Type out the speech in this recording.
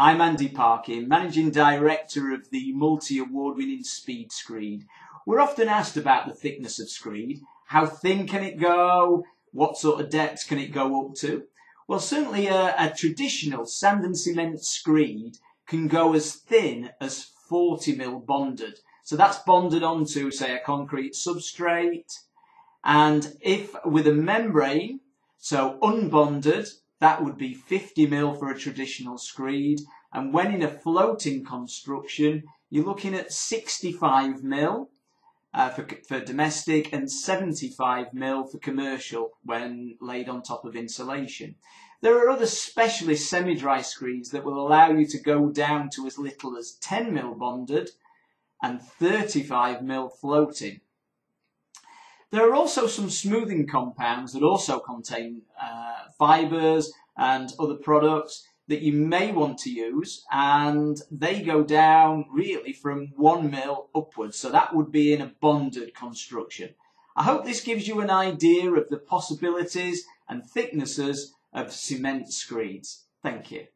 I'm Andy Parkin, Managing Director of the multi-award winning Speed Screed. We're often asked about the thickness of screed. How thin can it go? What sort of depths can it go up to? Well, certainly a, a traditional sand and cement screed can go as thin as 40 mil bonded. So that's bonded onto, say, a concrete substrate. And if with a membrane, so unbonded, that would be 50 mil for a traditional screed. And when in a floating construction, you're looking at 65 mil uh, for, for domestic and 75 mil for commercial when laid on top of insulation. There are other specialist semi-dry screeds that will allow you to go down to as little as 10 mil bonded and 35 mil floating. There are also some smoothing compounds that also contain uh, fibres and other products that you may want to use and they go down really from 1 mil upwards so that would be in a bonded construction. I hope this gives you an idea of the possibilities and thicknesses of cement screeds. Thank you.